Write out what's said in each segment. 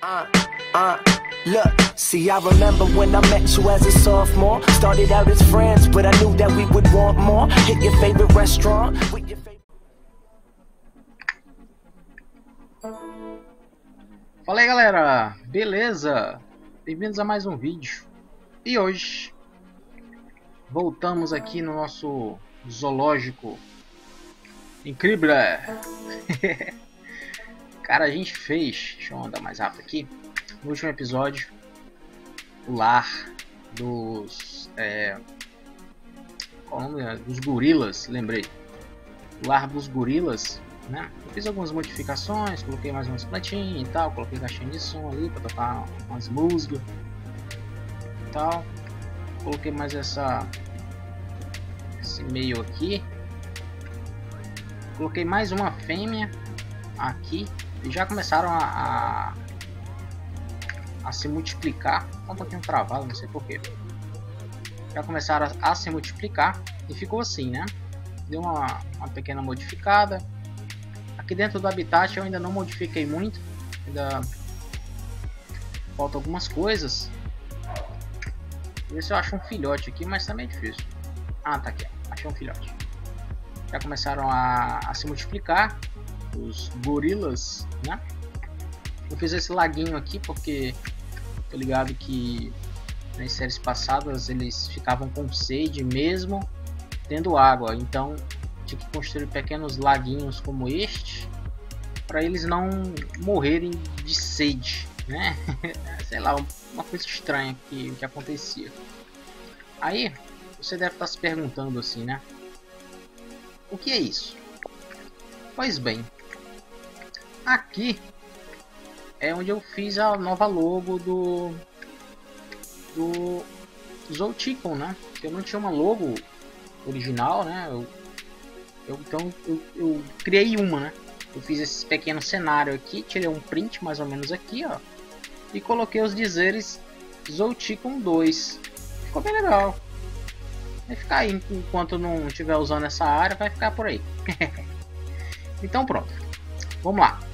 Uh, uh, look, see, I remember when I met you as a sophomore. Started out as friends, but I knew that we would want more. Hit your favorite restaurant. With your. Fala aí galera, beleza? Bem-vindos a mais um vídeo. E hoje voltamos aqui no nosso zoológico incrível. Cara, a gente fez, deixa eu andar mais rápido aqui. No último episódio, o lar dos. É, nome? Dos gorilas, lembrei. O lar dos gorilas, né? Eu fiz algumas modificações, coloquei mais umas plantinhas e tal, coloquei caixinha de som ali para tocar umas músicas e tal. Coloquei mais essa esse meio aqui. Coloquei mais uma fêmea aqui e já começaram a, a, a se multiplicar. Tá um pouquinho travado, não sei porquê. Já começaram a, a, se multiplicar e ficou assim, né? Deu uma, uma pequena modificada. Aqui dentro do habitat eu ainda não modifiquei muito. Ainda falta algumas coisas. Ver se eu acho um filhote aqui, mas também é difícil. Ah, tá aqui. Achei um filhote. Já começaram a, a se multiplicar os gorilas, né? Eu fiz esse laguinho aqui porque tô ligado que nas séries passadas eles ficavam com sede mesmo tendo água, então tinha que construir pequenos laguinhos como este para eles não morrerem de sede, né? Sei lá, uma coisa estranha que, que acontecia. Aí você deve estar se perguntando assim, né? O que é isso? Pois bem, aqui é onde eu fiz a nova logo do do Zolticon, né? Eu não tinha uma logo original, né? Eu, eu então eu, eu, criei uma, né? Eu fiz esse pequeno cenário aqui, tirei um print mais ou menos aqui, ó, e coloquei os dizeres Zolticon 2. Ficou bem legal. Vai ficar aí enquanto não estiver usando essa área, vai ficar por aí. então pronto. Vamos lá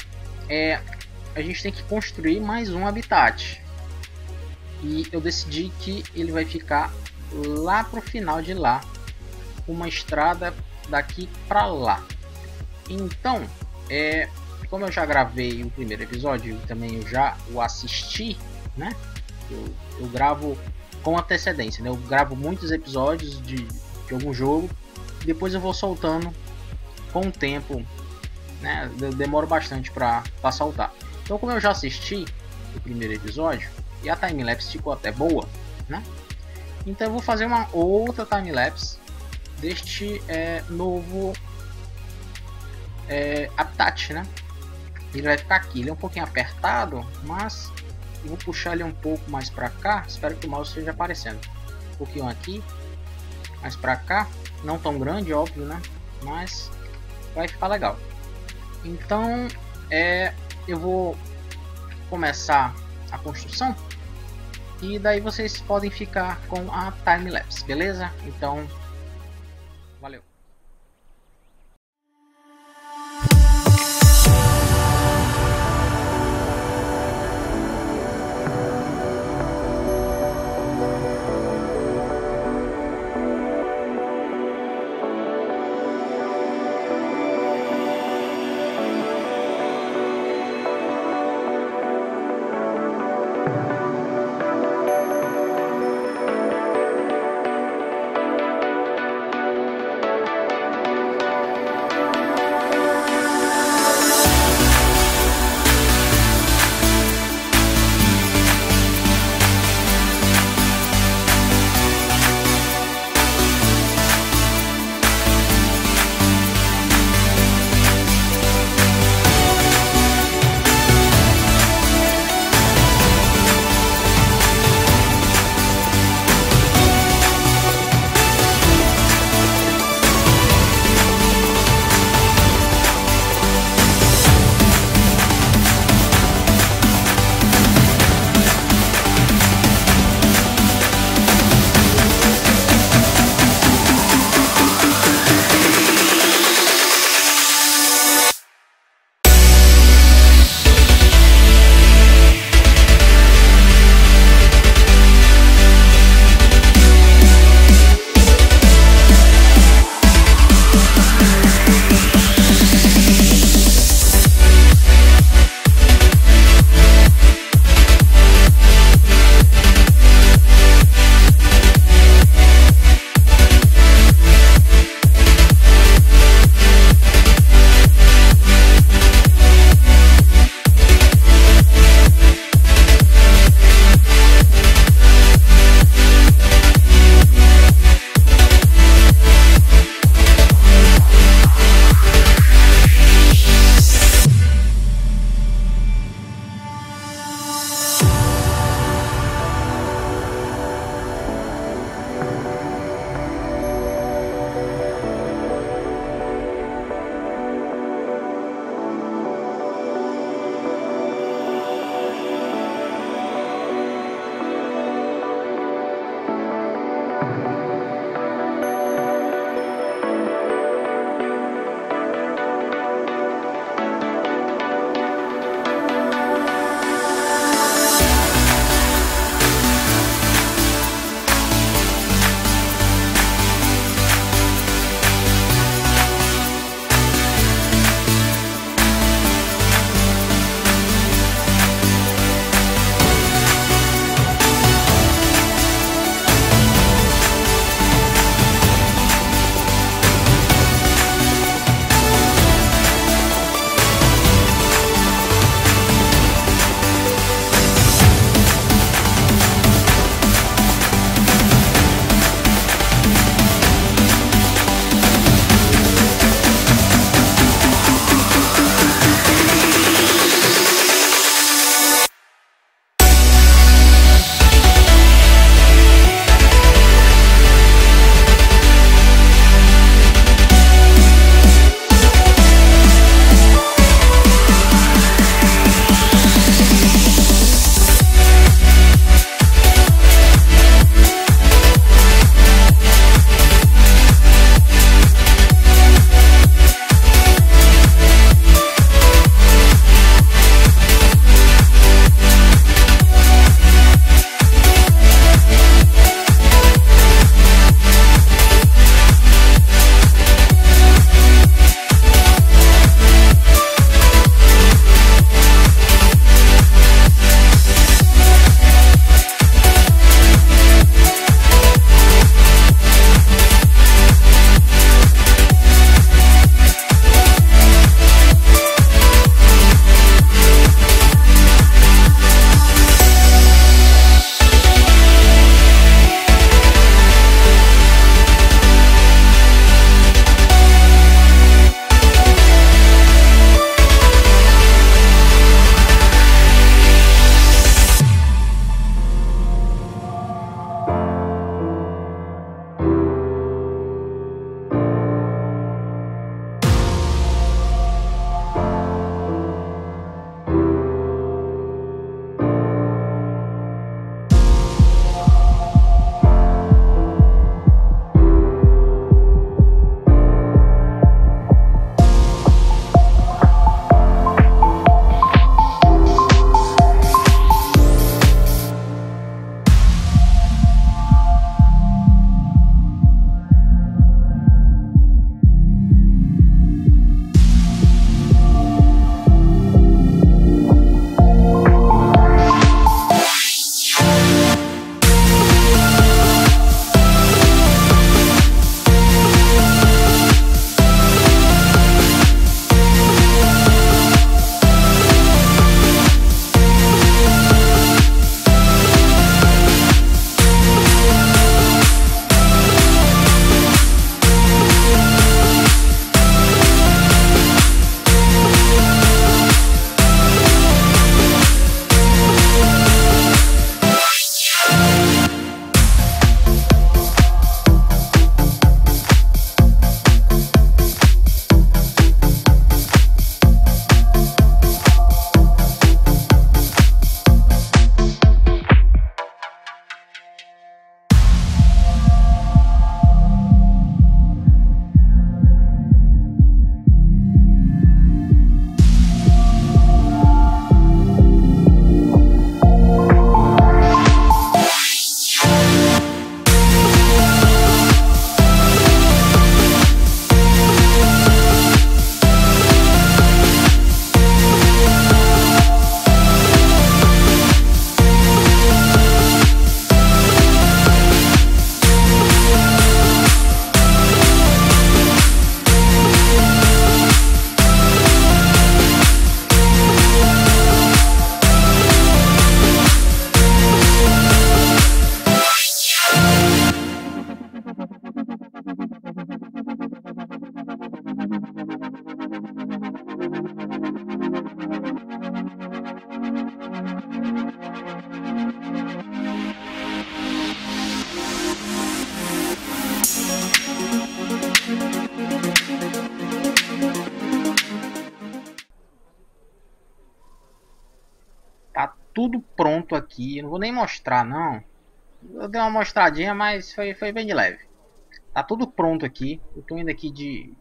é, a gente tem que construir mais um habitat. E eu decidi que ele vai ficar lá pro final de lá, uma estrada daqui para lá. Então, é, como eu já gravei o primeiro episódio e também eu já o assisti, né? Eu, eu gravo com antecedência, né? Eu gravo muitos episódios de, de algum jogo, depois eu vou soltando com o tempo né? Demora bastante para saltar. Então, como eu já assisti o primeiro episódio e a timelapse ficou até boa, né? Então, eu vou fazer uma outra timelapse deste é, novo é, habitat, né? Ele vai ficar aqui. Ele é um pouquinho apertado, mas vou puxar ele um pouco mais para cá. Espero que o mouse esteja aparecendo. Um pouquinho aqui, mais para cá. Não tão grande, óbvio, né? Mas vai ficar legal. Então, é, eu vou começar a construção e daí vocês podem ficar com a time lapse, beleza? Então, tudo pronto aqui. Não vou nem mostrar, não. Eu dei uma mostradinha, mas foi, foi bem de leve. Tá tudo pronto aqui. Eu tô indo aqui de,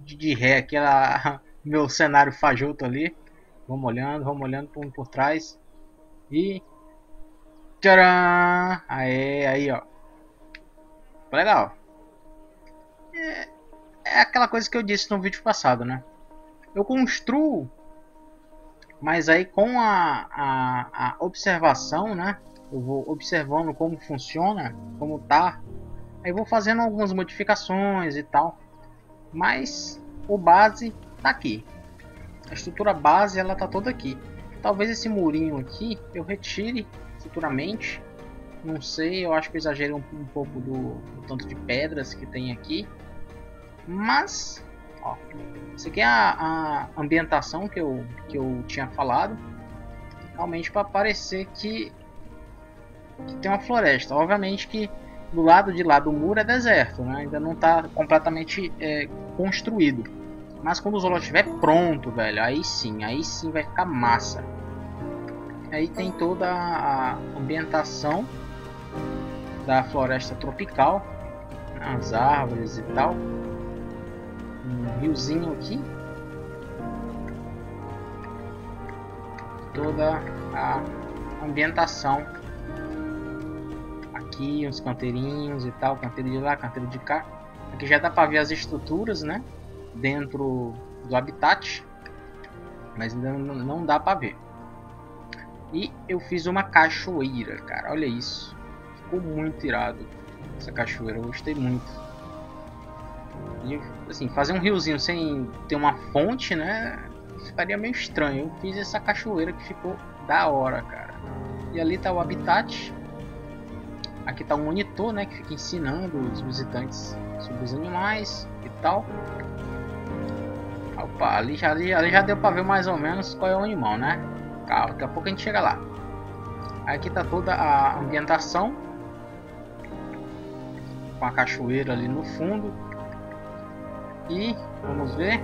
de, de ré. Aqui, ela, meu cenário fajuto ali. Vamos olhando, vamos olhando por, por trás. E... Tcharam! Aê, aí, ó. Legal. É, é aquela coisa que eu disse no vídeo passado, né? Eu construo mas aí com a, a, a, observação, né? Eu vou observando como funciona, como tá. Aí vou fazendo algumas modificações e tal. Mas o base tá aqui. A estrutura base ela tá toda aqui. Talvez esse murinho aqui eu retire futuramente. Não sei, eu acho que eu exagerei um, um pouco do, do tanto de pedras que tem aqui. Mas Ó, isso aqui é a, a ambientação que eu, que eu tinha falado. Realmente para parecer que, que tem uma floresta. Obviamente que do lado de lá do muro é deserto, né? ainda não está completamente é, construído. Mas quando o zoológico estiver pronto, velho, aí sim, aí sim vai ficar massa. Aí tem toda a ambientação da floresta tropical, as árvores e tal riozinho aqui. Toda a ambientação. Aqui uns canteirinhos e tal, canteiro de lá, canteiro de cá. Aqui já dá para ver as estruturas, né? Dentro do habitat. Mas ainda não dá para ver. E eu fiz uma cachoeira, cara. Olha isso. Ficou muito irado essa cachoeira. Eu gostei muito. Assim, fazer um riozinho sem ter uma fonte, né? Ficaria meio estranho. Eu fiz essa cachoeira que ficou da hora, cara. E ali tá o habitat. Aqui tá o monitor, né? Que fica ensinando os visitantes sobre os animais e tal. Opa, ali já, ali, ali já deu pra ver mais ou menos qual é o animal, né? Calma, daqui a pouco a gente chega lá. Aqui tá toda a ambientação. Com a cachoeira ali no fundo e vamos ver.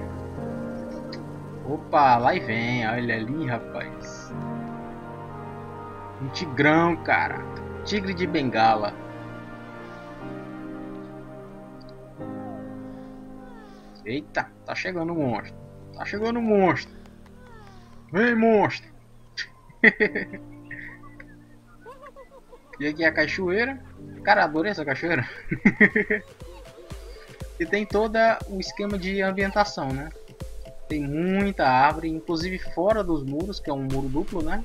Opa, lá e vem. Olha ali, rapaz. Um tigrão, cara. Tigre de bengala. Eita, tá chegando o monstro. Tá chegando o monstro. Vem, monstro. e aqui é a cachoeira. Cara, adorei essa cachoeira. E tem todo o esquema de ambientação, né? Tem muita árvore, inclusive fora dos muros, que é um muro duplo, né?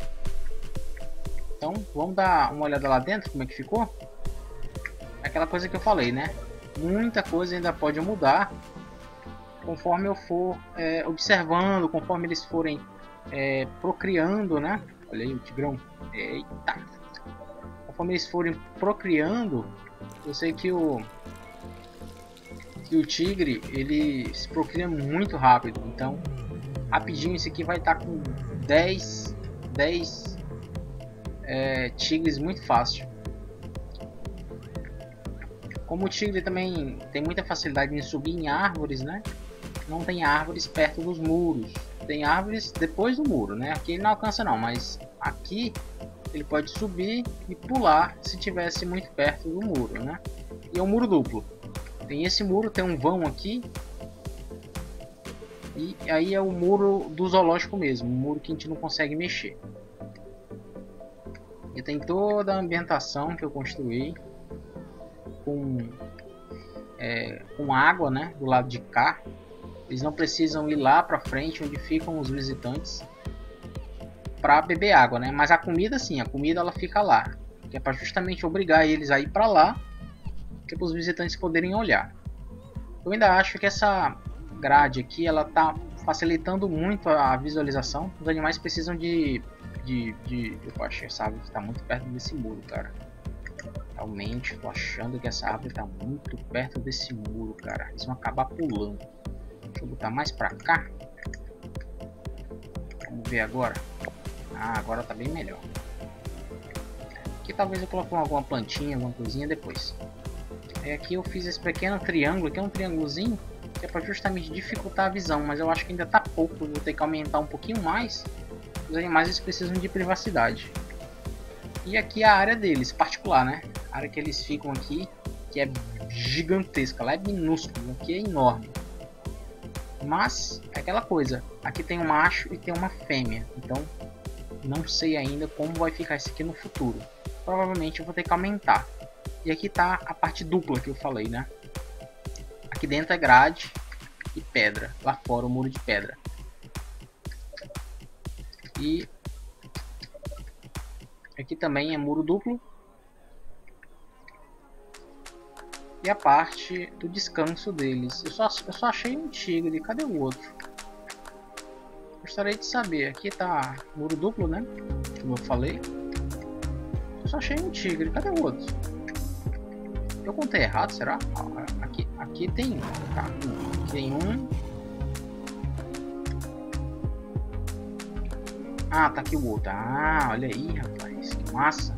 Então, vamos dar uma olhada lá dentro, como é que ficou? Aquela coisa que eu falei, né? Muita coisa ainda pode mudar conforme eu for é, observando, conforme eles forem é, procriando, né? Olha aí o tigrão. Eita! Conforme eles forem procriando, eu sei que o e o tigre, ele se procria muito rápido. Então, rapidinho esse aqui vai estar tá com 10, 10 é, tigres muito fácil. Como o tigre também tem muita facilidade em subir em árvores, né? Não tem árvores perto dos muros. Tem árvores depois do muro, né? Aqui ele não alcança não, mas aqui ele pode subir e pular se tivesse muito perto do muro, né? E é um muro duplo. Tem esse muro, tem um vão aqui. E aí é o muro do zoológico mesmo, um muro que a gente não consegue mexer. E tem toda a ambientação que eu construí com, é, com água, né, do lado de cá. Eles não precisam ir lá para frente onde ficam os visitantes para beber água, né? Mas a comida sim, a comida ela fica lá, que é para justamente obrigar eles a ir para lá que os visitantes poderem olhar. Eu ainda acho que essa grade aqui ela está facilitando muito a visualização. Os animais precisam de, de, de eu acho essa árvore está muito perto desse muro, cara. Realmente, tô achando que essa árvore está muito perto desse muro, cara. Eles vão acabar pulando. Deixa eu botar mais para cá. Vamos ver agora. Ah, agora tá bem melhor. Aqui talvez eu coloque alguma plantinha, alguma coisinha depois. Aí aqui eu fiz esse pequeno triângulo, aqui é um triângulozinho, que é para justamente dificultar a visão, mas eu acho que ainda tá pouco, vou ter que aumentar um pouquinho mais. Os animais precisam de privacidade. E aqui a área deles, particular, né? A área que eles ficam aqui, que é gigantesca, lá é minúsculo, aqui é enorme. Mas, é aquela coisa, aqui tem um macho e tem uma fêmea, então não sei ainda como vai ficar isso aqui no futuro. Provavelmente eu vou ter que aumentar. E aqui tá a parte dupla que eu falei, né? Aqui dentro é grade e pedra, lá fora o muro de pedra. E aqui também é muro duplo e a parte do descanso deles. Eu só, eu só achei um tigre, cadê o outro? Gostaria de saber, aqui tá muro duplo, né? Como eu falei. Eu só achei um tigre, cadê o outro? Eu contei errado, será? Aqui, aqui tem um, tá? Aqui tem um. Ah, tá aqui o outro. Ah, olha aí, rapaz, que massa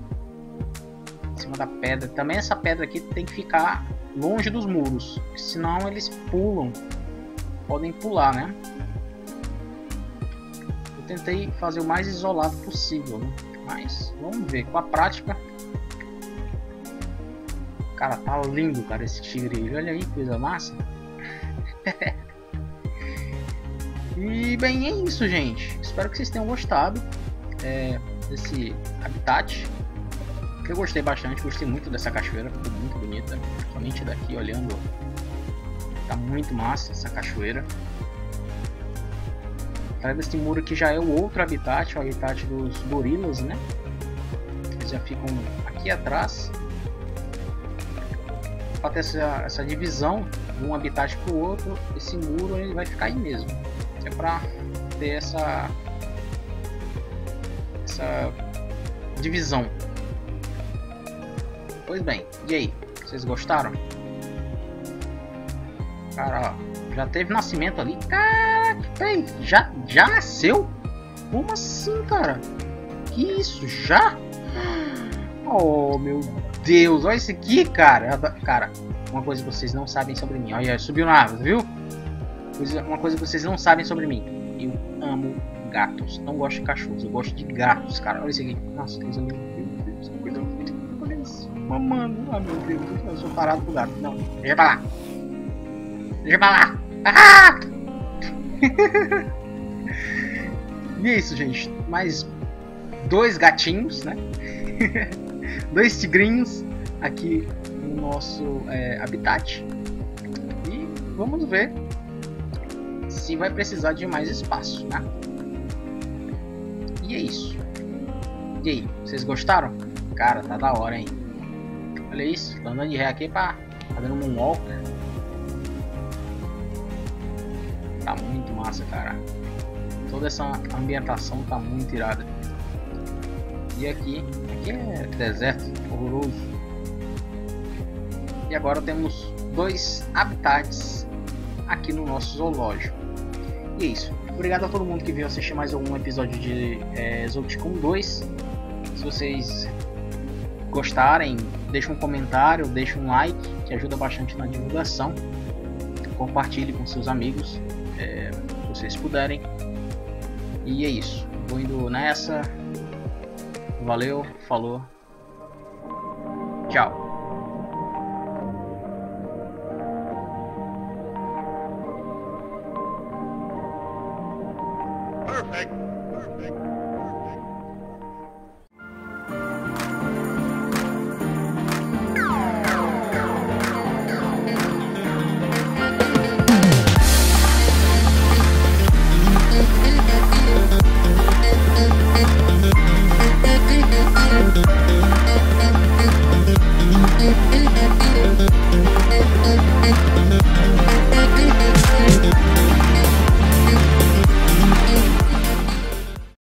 cima da pedra. Também essa pedra aqui tem que ficar longe dos muros, senão eles pulam. Podem pular, né? Eu tentei fazer o mais isolado possível, né? Mas vamos ver, com a prática. Cara, tá lindo, cara, esse tigre. Olha aí, coisa massa. e bem, é isso, gente. Espero que vocês tenham gostado é, desse habitat eu gostei bastante, gostei muito dessa cachoeira, ficou muito bonita. Somente daqui olhando, tá muito massa essa cachoeira. Atrás desse muro aqui já é o outro habitat, o habitat dos gorilas, né? Eles já ficam aqui atrás. Para ter essa, essa divisão de um habitat para o outro, esse muro ele vai ficar aí mesmo. É para ter essa essa divisão Pois bem, e aí? Vocês gostaram? Cara, ó, já teve nascimento ali. Caraca, peraí, já, já nasceu? Como assim, cara? Que isso, já? Oh, meu Deus, olha isso aqui, cara. Cara, uma coisa que vocês não sabem sobre mim. Olha, subiu na árvore, viu? Uma coisa que vocês não sabem sobre mim. Eu amo gatos. Não gosto de cachorros, eu gosto de gatos, cara. Olha isso aqui. Nossa, coisa linda mamando. Ah, meu Deus, eu sou parado pro gato. Não, deixa pra lá. Deixa pra lá. Ah! e é isso, gente. Mais dois gatinhos, né? dois tigrinhos aqui no nosso é, habitat. E vamos ver se vai precisar de mais espaço, né? E é isso. E aí, vocês gostaram? Cara, tá da hora, hein? Olha isso, tô andando de ré aqui pra fazendo um moonwalk. Tá muito massa, cara. Toda essa ambientação tá muito irada. E aqui, aqui é deserto, horroroso. E agora temos dois habitats aqui no nosso zoológico. E é isso. Obrigado a todo mundo que veio assistir mais algum episódio de é, Zolticon 2. Se vocês gostarem, deixe um comentário, deixe um like, que ajuda bastante na divulgação. Compartilhe com seus amigos, é, se vocês puderem. E é isso. Vou indo nessa. Valeu, falou. Tchau.